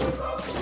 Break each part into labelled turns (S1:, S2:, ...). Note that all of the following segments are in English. S1: Let's go.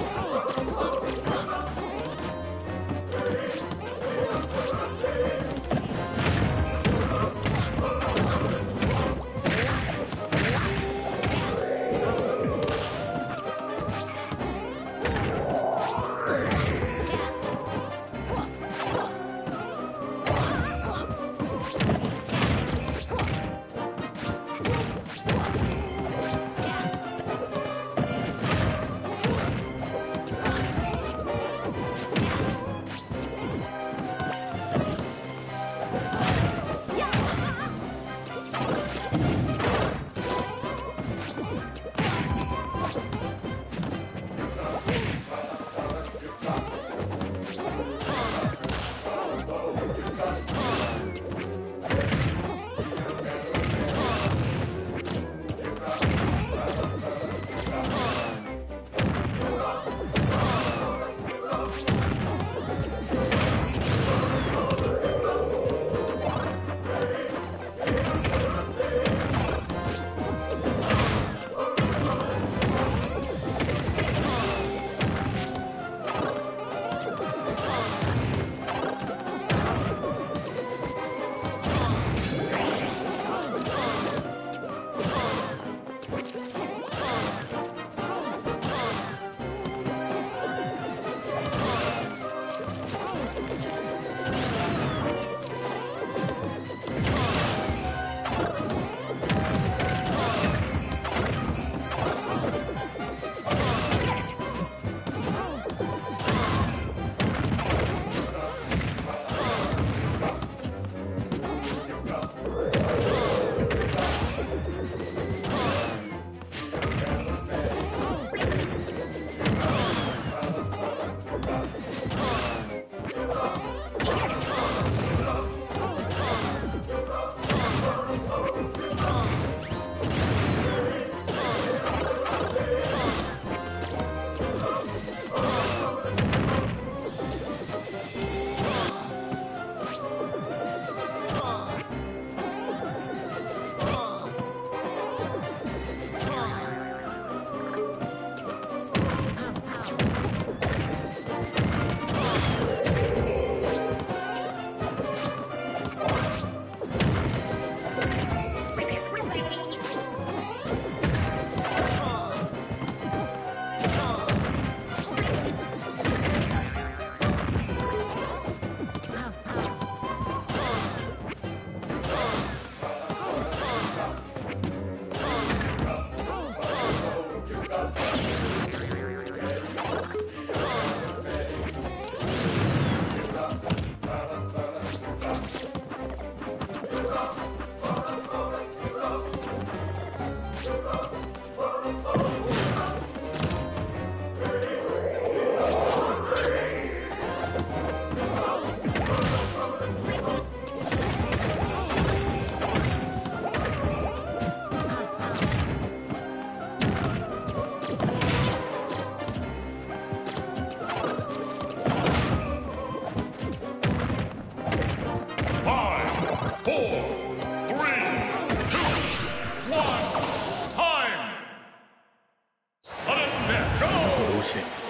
S2: sí.